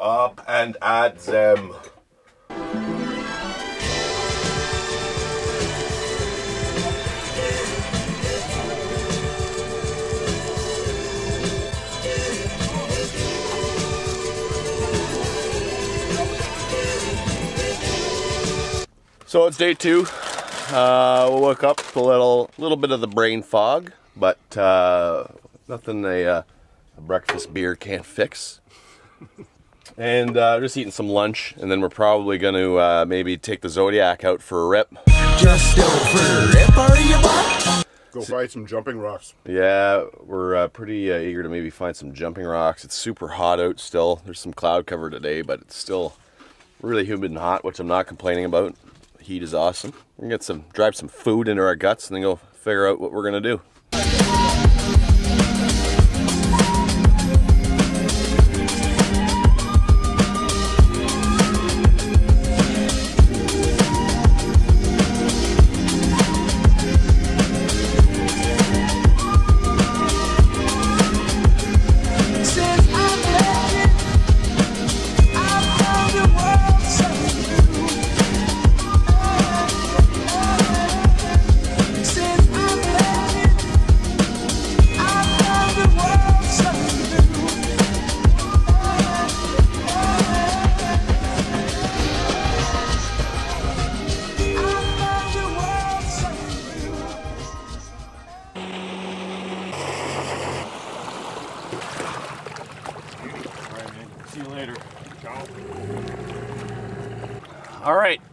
up and add them. So it's day two. Uh, woke up a little, little bit of the brain fog, but uh, nothing a, uh, a breakfast beer can't fix. And uh, just eating some lunch, and then we're probably going to uh, maybe take the Zodiac out for a rip. Just over rip are you butt? Go find some jumping rocks. Yeah, we're uh, pretty uh, eager to maybe find some jumping rocks. It's super hot out still. There's some cloud cover today, but it's still really humid and hot, which I'm not complaining about. Heat is awesome. We're gonna get some, drive some food into our guts, and then go figure out what we're gonna do.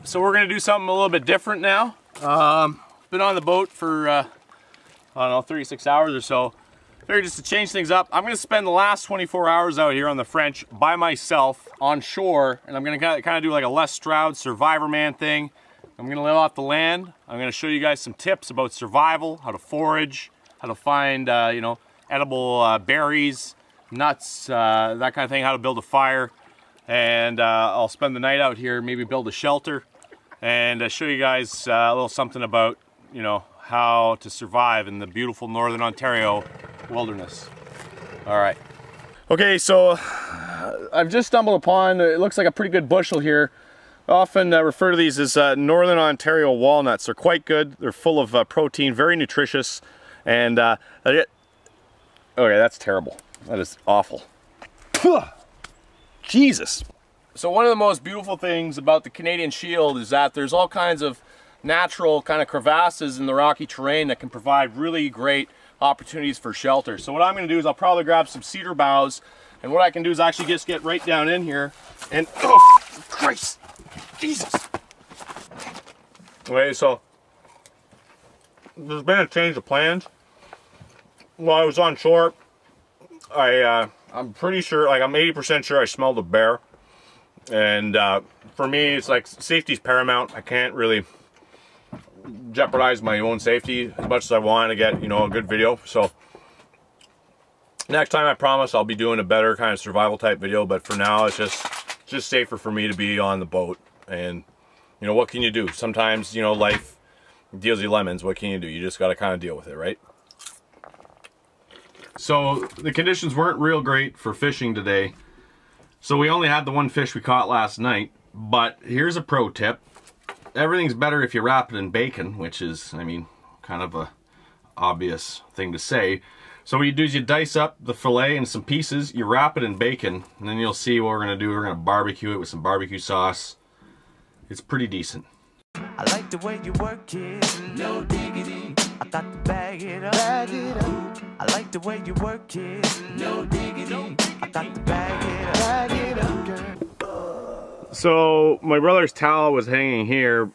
So we're gonna do something a little bit different now. Um, been on the boat for uh, I don't know 36 hours or so. Figured just to change things up, I'm gonna spend the last 24 hours out here on the French by myself on shore, and I'm gonna kind of do like a Les Stroud Survivor Man thing. I'm gonna live off the land. I'm gonna show you guys some tips about survival, how to forage, how to find uh, you know edible uh, berries, nuts, uh, that kind of thing, how to build a fire. And uh, I'll spend the night out here, maybe build a shelter, and uh, show you guys uh, a little something about you know how to survive in the beautiful northern Ontario wilderness. All right. Okay, so I've just stumbled upon, it looks like a pretty good bushel here. I often uh, refer to these as uh, Northern Ontario walnuts. They're quite good. They're full of uh, protein, very nutritious, and uh, okay, that's terrible. That is awful. Jesus. So one of the most beautiful things about the Canadian Shield is that there's all kinds of natural kind of crevasses in the rocky terrain that can provide really great opportunities for shelter. So what I'm going to do is I'll probably grab some cedar boughs and what I can do is actually just get right down in here and oh Christ Jesus Okay, so there's been a change of plans. While I was on shore, I uh, I'm pretty sure, like I'm 80% sure I smelled a bear. And uh, for me, it's like safety's paramount. I can't really jeopardize my own safety as much as I want to get, you know, a good video. So next time I promise I'll be doing a better kind of survival type video. But for now, it's just just safer for me to be on the boat. And you know, what can you do? Sometimes, you know, life deals you lemons. What can you do? You just got to kind of deal with it, right? So the conditions weren't real great for fishing today. So we only had the one fish we caught last night. But here's a pro tip. Everything's better if you wrap it in bacon, which is, I mean, kind of a obvious thing to say. So what you do is you dice up the fillet in some pieces, you wrap it in bacon, and then you'll see what we're gonna do. We're gonna barbecue it with some barbecue sauce. It's pretty decent. I like the way you work it, no diggity. I got to bag it up. Bag it up. I like the way you work it, no diggity. I got to bag it up. Bag it up. So my brother's towel was hanging here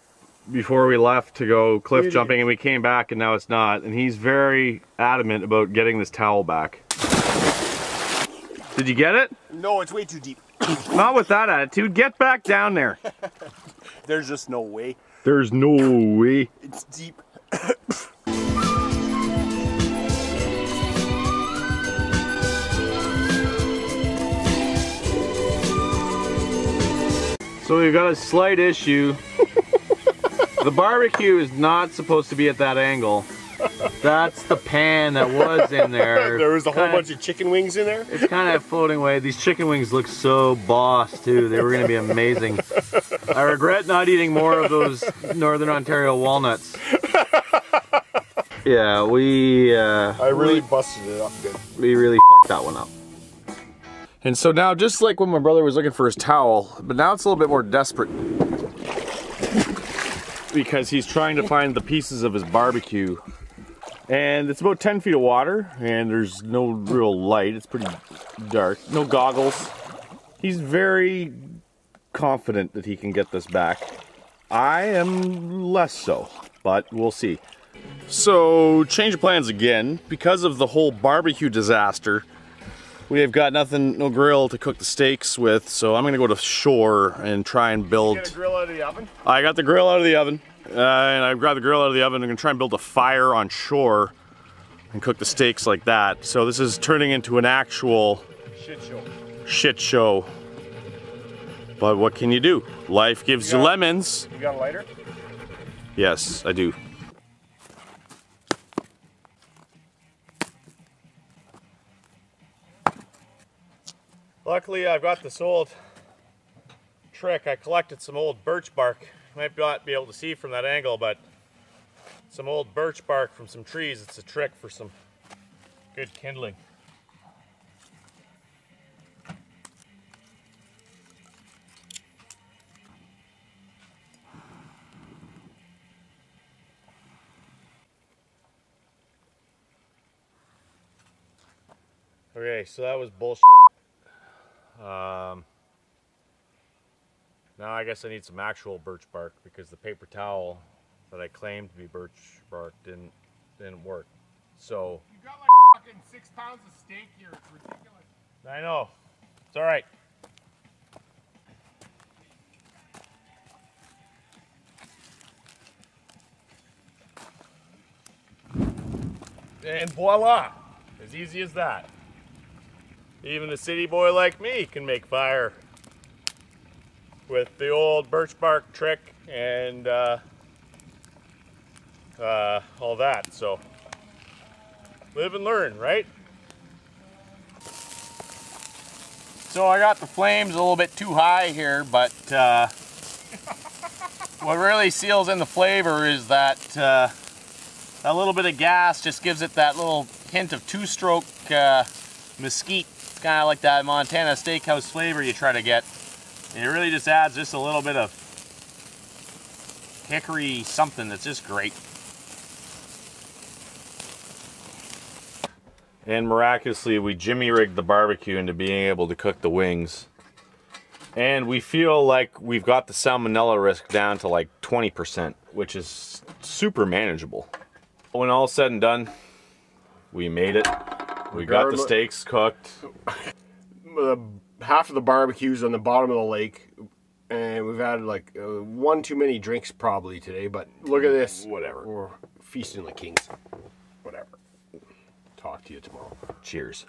before we left to go cliff jumping and we came back and now it's not and he's very adamant about getting this towel back. Did you get it? No, it's way too deep. Not with that attitude. Get back down there. There's just no way. There's no way. It's deep. So we've got a slight issue. the barbecue is not supposed to be at that angle. That's the pan that was in there. There was a whole Kinda- bunch of chicken wings in there. It's kind of floating away. These chicken wings look so boss too. They were gonna be amazing. I regret not eating more of those Northern Ontario walnuts. Yeah, we uh, I really busted it up good. we really fucked that one up. And so now, just like when my brother was looking for his towel, but now it's a little bit more desperate. Because he's trying to find the pieces of his barbecue. And it's about 10 feet of water, and there's no real light. It's pretty dark. No goggles. He's very confident that he can get this back. I am less so, but we'll see. So, change of plans again. Because of the whole barbecue disaster, we have got nothing, no grill to cook the steaks with, so I'm gonna go to shore and try and build. Get a grill out of the oven. I got the grill out of the oven, uh, and I grabbed the grill out of the oven. I'm gonna try and build a fire on shore and cook the steaks like that. So this is turning into an actual Shit show. shit show. But what can you do? Life gives you Yeah. lemons. You got a lighter? Yes, I do. Luckily, I've got this old trick. I collected some old birch bark. You might not be able to see from that angle, but some old birch bark from some trees. It's a trick for some good kindling. Okay, so that was bullshit. Um, now I guess I need some actual birch bark because the paper towel that I claimed to be birch bark didn't didn't work. So You got like fucking six pounds of steak here. It's ridiculous. I know it's all right. And voila! As easy as that. Even a city boy like me can make fire with the old birch bark trick and uh, uh, all that. So live and learn, right? So I got the flames a little bit too high here, but uh, what really seals in the flavor is that uh, little bit of gas just gives it that little hint of two-stroke uh, mesquite, kind of like that Montana steakhouse flavor you try to get. And it really just adds just a little bit of hickory something that's just great. And miraculously, we jimmy rigged the barbecue into being able to cook the wings. And we feel like we've got the salmonella risk down to like 20%, which is super manageable. When all's said and done, we made it. We got the steaks cooked. Half of the barbecues on the bottom of the lake, and we've had like uh, one too many drinks probably today. But look at this. Whatever. We're feasting like kings. Whatever. Talk to you tomorrow. Cheers.